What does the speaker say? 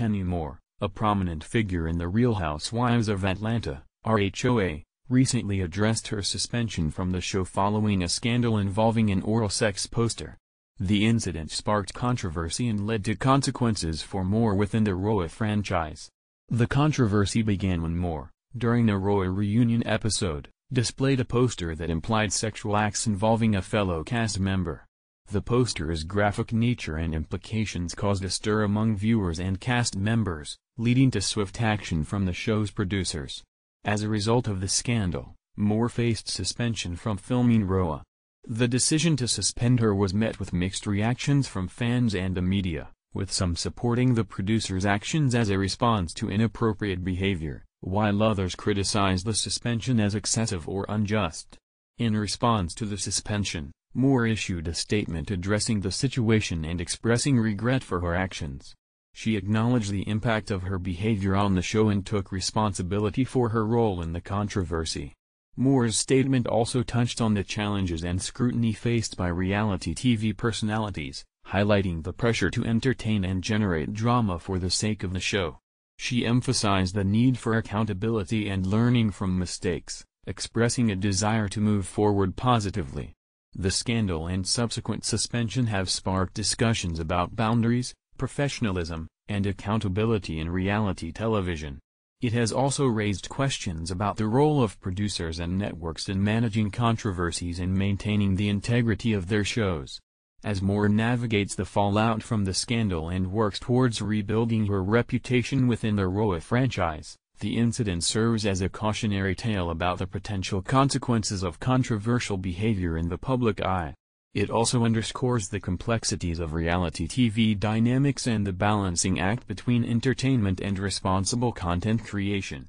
Kenya Moore, a prominent figure in the Real Housewives of Atlanta, RHOA, recently addressed her suspension from the show following a scandal involving an oral sex poster. The incident sparked controversy and led to consequences for Moore within the Roa franchise. The controversy began when Moore, during a Roa reunion episode, displayed a poster that implied sexual acts involving a fellow cast member. The poster's graphic nature and implications caused a stir among viewers and cast members, leading to swift action from the show's producers. As a result of the scandal, Moore faced suspension from filming Roa. The decision to suspend her was met with mixed reactions from fans and the media, with some supporting the producer's actions as a response to inappropriate behavior, while others criticized the suspension as excessive or unjust. In response to the suspension, Moore issued a statement addressing the situation and expressing regret for her actions. She acknowledged the impact of her behavior on the show and took responsibility for her role in the controversy. Moore's statement also touched on the challenges and scrutiny faced by reality TV personalities, highlighting the pressure to entertain and generate drama for the sake of the show. She emphasized the need for accountability and learning from mistakes, expressing a desire to move forward positively. The scandal and subsequent suspension have sparked discussions about boundaries, professionalism, and accountability in reality television. It has also raised questions about the role of producers and networks in managing controversies and maintaining the integrity of their shows. As Moore navigates the fallout from the scandal and works towards rebuilding her reputation within the Roa franchise, the incident serves as a cautionary tale about the potential consequences of controversial behavior in the public eye. It also underscores the complexities of reality TV dynamics and the balancing act between entertainment and responsible content creation.